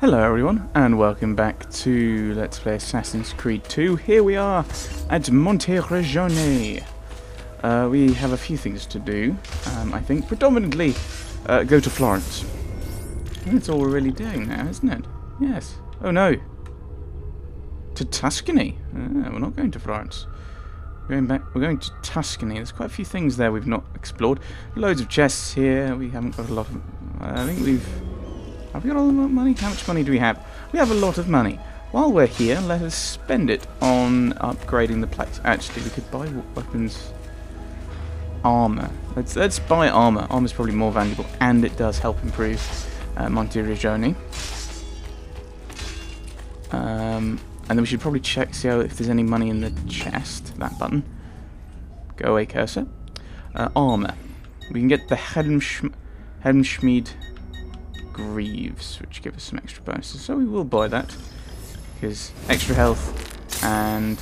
Hello everyone, and welcome back to Let's Play Assassin's Creed 2. Here we are at Monteriggioni. Uh, we have a few things to do, um, I think. Predominantly, uh, go to Florence. That's all we're really doing now, isn't it? Yes. Oh no. To Tuscany. Ah, we're not going to Florence. We're going back. We're going to Tuscany. There's quite a few things there we've not explored. Loads of chests here. We haven't got a lot of. I think we've. Have we got all the money? How much money do we have? We have a lot of money. While we're here, let us spend it on upgrading the place. Actually, we could buy weapons, armor. Let's let's buy armor. Armor's probably more valuable, and it does help improve uh, Monteriggioni. Um, and then we should probably check, see how, if there's any money in the chest. That button. Go away, cursor. Uh, armor. We can get the Helmsch Helmschmied Greaves, which give us some extra bonuses. So we will buy that, because extra health, and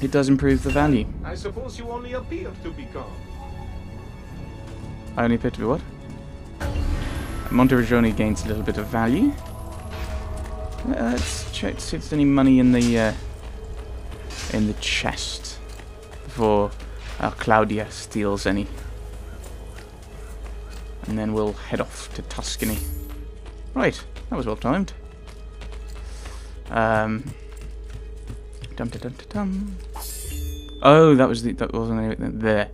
it does improve the value. I suppose you only appear to be calm. I only appear to be what? Monteriggioni gains a little bit of value. Let's check to see if there's any money in the uh, in the chest before uh, Claudia steals any. And then we'll head off to Tuscany. Right, that was well timed. Um, dum dum dum. Oh, that was the that wasn't anything there.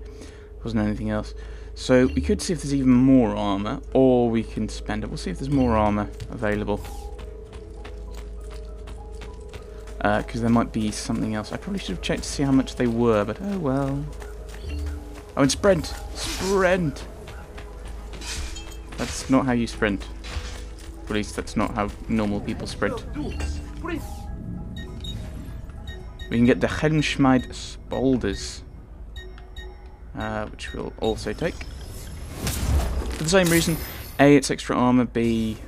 Wasn't anything else. So we could see if there's even more armor, or we can spend it. We'll see if there's more armor available. Because uh, there might be something else. I probably should have checked to see how much they were, but oh well. Oh, and sprint! Sprint! That's not how you sprint. At least that's not how normal people sprint. We can get the Helmschmied Spaulders. Uh, which we'll also take. For the same reason, A, it's extra armor, B,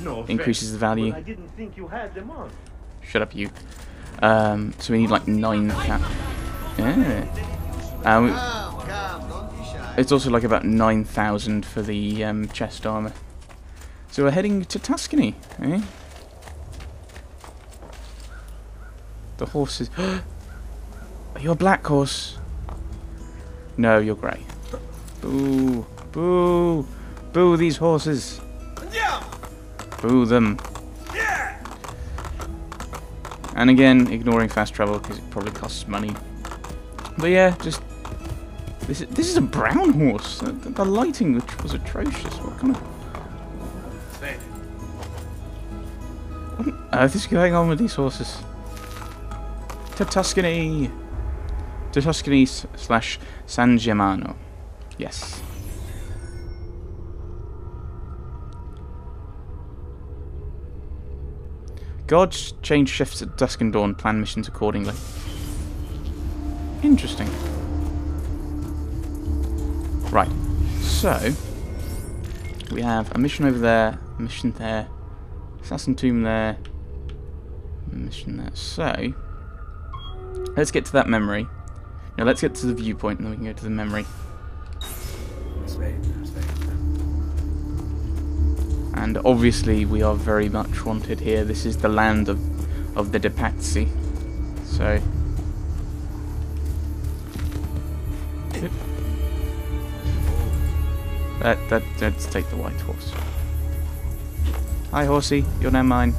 No increases the value. I didn't think you had them on. Shut up, you. Um, so we need like nine cap. Yeah. Um, it's also like about 9,000 for the um, chest armor. So we're heading to Tuscany, eh? The horses. Are you a black horse? No, you're grey. Boo! Boo! Boo these horses! Boo them! And again, ignoring fast travel because it probably costs money. But yeah, just this is, this is a brown horse. The, the lighting was atrocious. What kind of what on earth is going on with these horses? To Tuscany, to Tuscany slash San Germano. Yes. Gods change shifts at dusk and dawn. Plan missions accordingly. Interesting. Right. So, we have a mission over there, a mission there, assassin tomb there, a mission there. So, let's get to that memory. Now let's get to the viewpoint and then we can go to the memory. And obviously we are very much wanted here. This is the land of, of the De Pazzi. So... That, that, let's take the white horse. Hi horsey, you're now mine.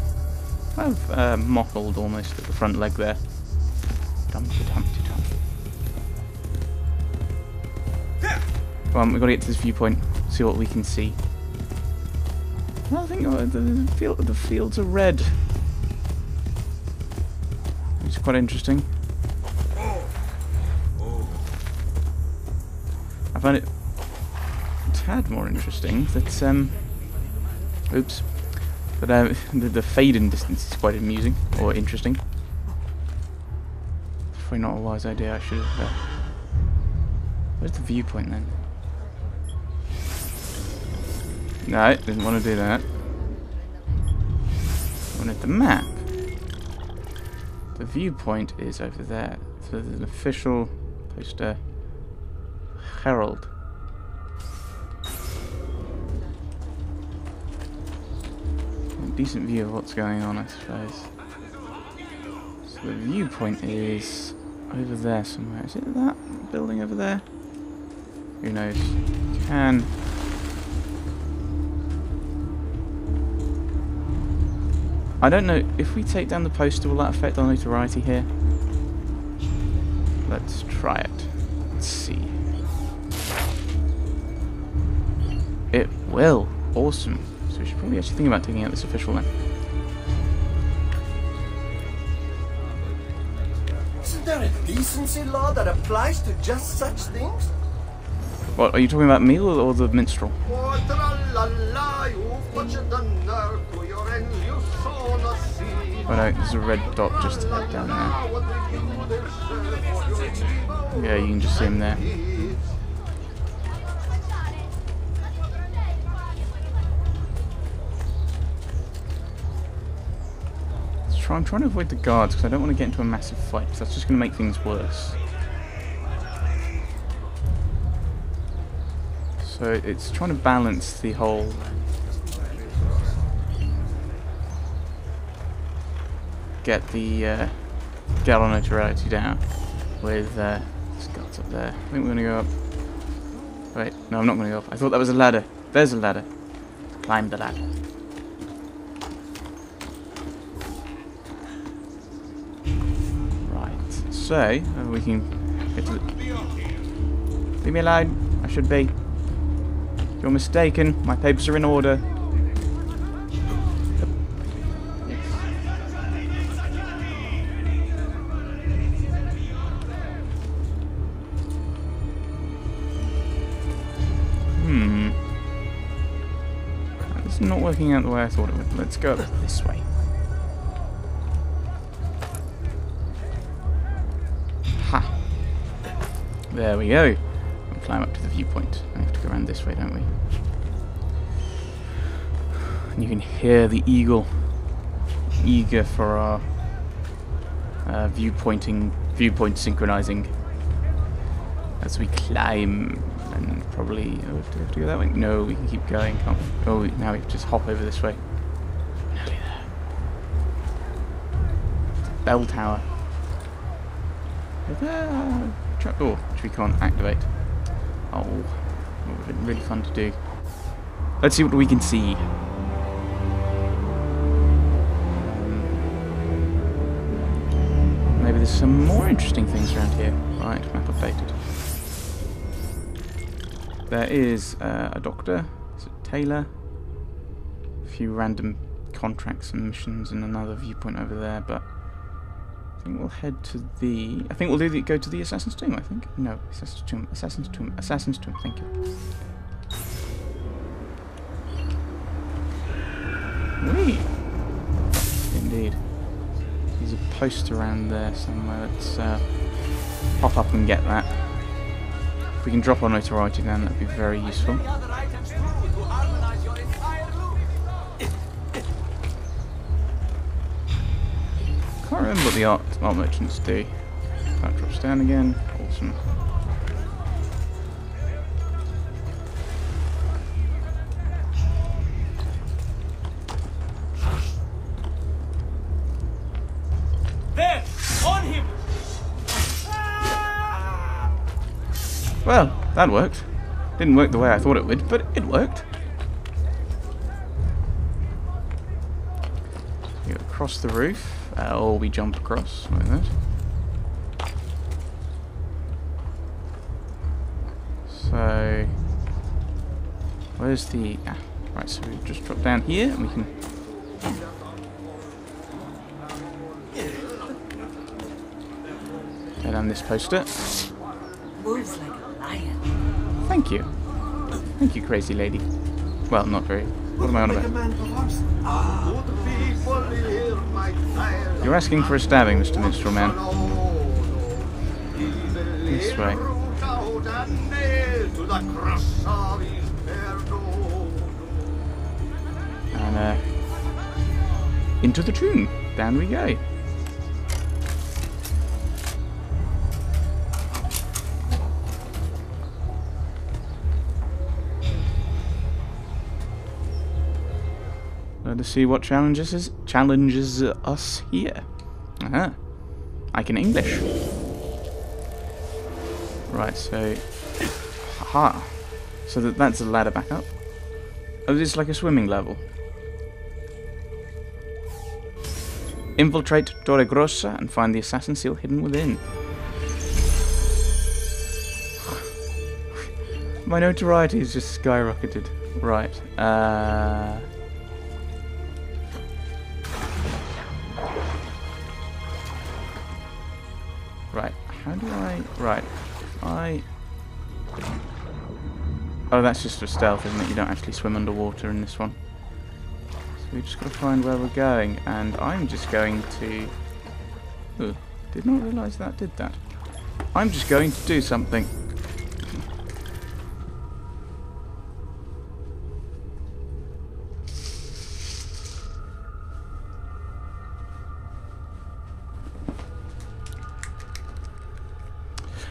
I've uh, mottled almost at the front leg there. Come on, we've got to get to this viewpoint, see what we can see. I think uh, the, field, the fields are red. It's quite interesting. I find it tad more interesting that, um, oops, but uh, the, the fade-in distance is quite amusing, or interesting. Probably not a wise idea, I should have, uh, where's the viewpoint then? No, didn't want to do that. I wanted the map. The viewpoint is over there. So there's an official poster. Herald. Decent view of what's going on, I suppose. So the viewpoint is over there somewhere. Is it that building over there? Who knows? Can I don't know if we take down the poster, will that affect our notoriety here? Let's try it. Let's see. It will. Awesome. So we actually think about taking out this official then. Isn't there a decency law that applies to just such things? What, are you talking about me or, or the minstrel? Oh no, there's a red dot just down there. Yeah, you can just see him there. Try, I'm trying to avoid the guards because I don't want to get into a massive fight because that's just going to make things worse. So it's trying to balance the whole get the uh, notoriety down with uh, guards up there. I think we're gonna go up. Wait, no, I'm not gonna go up. I thought that was a ladder. There's a ladder. Climb the ladder. So uh, we can get to the. Leave me alone. I should be. You're mistaken. My papers are in order. Hmm. Is not working out the way I thought it would. Let's go this way. There we go. We'll climb up to the viewpoint. We have to go around this way, don't we? And you can hear the eagle eager for our uh, viewpointing, viewpoint synchronizing as we climb and probably oh, do we have to go that way? No, we can keep going, can't we? Oh, now we just hop over this way. Nearly there. Bell tower. There. Trapdoor, which we can't activate. Oh, it would have been really fun to do. Let's see what we can see. Maybe there's some more interesting things around here. Right, map updated. There is uh, a doctor, is it tailor? A few random contracts and missions and another viewpoint over there, but think we'll head to the. I think we'll do the, go to the Assassin's Tomb. I think no, Assassin's Tomb, Assassin's Tomb, Assassin's Tomb. Thank you. Wee. Indeed. There's a post around there somewhere. Let's uh, pop up and get that. If we can drop our notoriety down, that'd be very useful. Can't remember what the art merchants do. That drops down again. Awesome. There! On him! Well, that worked. Didn't work the way I thought it would, but it worked. You across the roof, uh, or we jump across like that. So, where's the? Ah, right. So we just drop down here, and we can. Go down this poster. Moves like a lion. Thank you. Thank you, crazy lady. Well, not very. What am I on about? You're asking for a stabbing, Mr. Minstrel Man. This way. And, uh, into the tune. Down we go. Us see what challenges us, challenges us here. Aha. I can English. Right, so... Haha. So that, that's a ladder back up. Oh, this is like a swimming level. Infiltrate Torre Grossa and find the assassin seal hidden within. My notoriety has just skyrocketed. Right. Uh... do I... Right. I... Oh, that's just for stealth, isn't it? You don't actually swim underwater in this one. So we just got to find where we're going, and I'm just going to... Ooh, did not realise that did that. I'm just going to do something.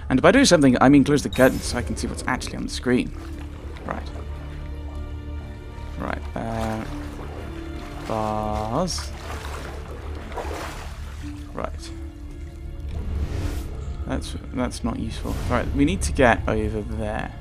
And by doing something, I mean close the curtains so I can see what's actually on the screen. Right. Right. Uh, bars. Right. That's that's not useful. Right, we need to get over there.